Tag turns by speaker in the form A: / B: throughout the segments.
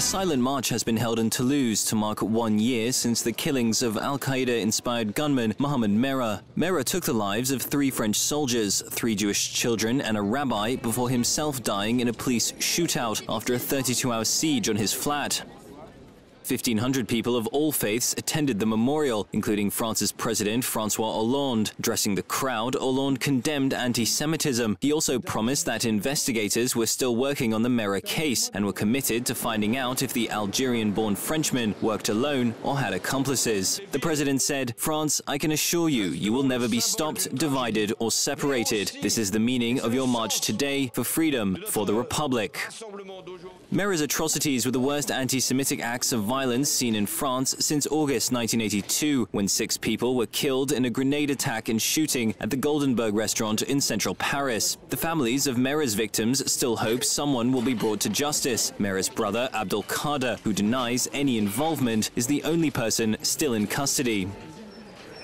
A: A silent march has been held in Toulouse to mark one year since the killings of Al Qaeda inspired gunman Mohammed Merah. Merah took the lives of three French soldiers, three Jewish children, and a rabbi before himself dying in a police shootout after a 32 hour siege on his flat. 1,500 people of all faiths attended the memorial, including France's President Francois Hollande. Addressing the crowd, Hollande condemned anti-Semitism. He also promised that investigators were still working on the Merah case and were committed to finding out if the Algerian-born Frenchman worked alone or had accomplices. The president said, France, I can assure you, you will never be stopped, divided or separated. This is the meaning of your march today for freedom, for the Republic. Merah's atrocities were the worst anti-Semitic acts of violence seen in France since August 1982, when six people were killed in a grenade attack and shooting at the Goldenberg restaurant in central Paris. The families of Merah's victims still hope someone will be brought to justice. Merah's brother, Abdul Qadir, who denies any involvement, is the only person still in custody.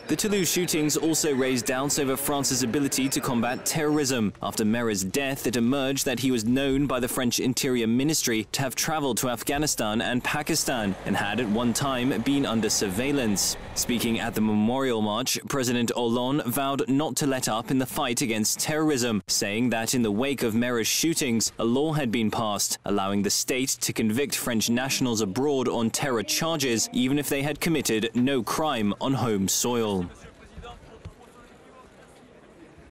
A: The Toulouse shootings also raised doubts over France's ability to combat terrorism. After Merah's death, it emerged that he was known by the French Interior Ministry to have traveled to Afghanistan and Pakistan and had at one time been under surveillance. Speaking at the memorial march, President Hollande vowed not to let up in the fight against terrorism, saying that in the wake of Merah's shootings, a law had been passed allowing the state to convict French nationals abroad on terror charges even if they had committed no crime on home soil.